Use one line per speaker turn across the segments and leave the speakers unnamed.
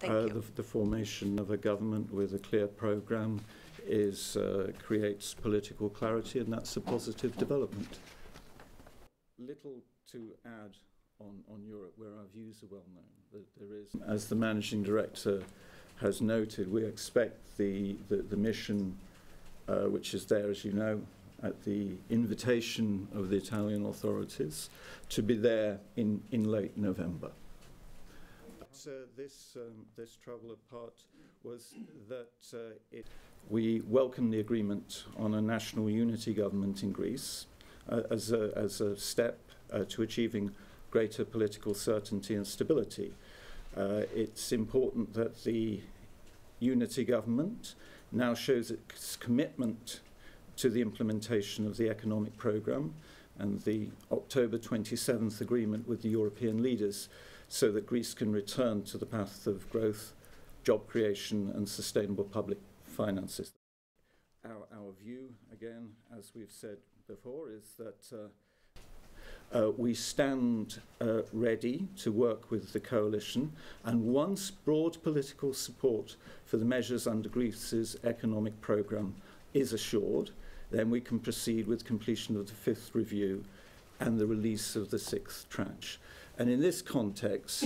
Thank
uh,
you.
The, the, formation of a government with a clear program is uh, creates political clarity, and that's a positive development. Little to add on, on Europe, where our views are well known. There is, as the managing director has noted, we expect the the, the mission, uh, which is there, as you know, at the invitation of the Italian authorities to be there in, in late November. uh, this, um, this travel apart was that uh, it... we welcomed the agreement on a national unity government in Greece uh, as, a, as a step uh, to achieving greater political certainty and stability. Uh, it's important that the unity government now shows its commitment to the implementation of the economic programme and the October 27th agreement with the European leaders so that Greece can return to the path of growth, job creation and sustainable public finances. Our, our view, again, as we've said before, is that uh, uh, we stand uh, ready to work with the coalition and once broad political support for the measures under Greece's economic programme is assured, then we can proceed with completion of the fifth review and the release of the sixth tranche. And in this context,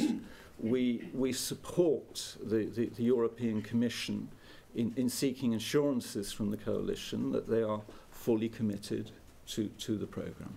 we, we support the, the, the European Commission in, in seeking assurances from the coalition that they are fully committed to, to the programme.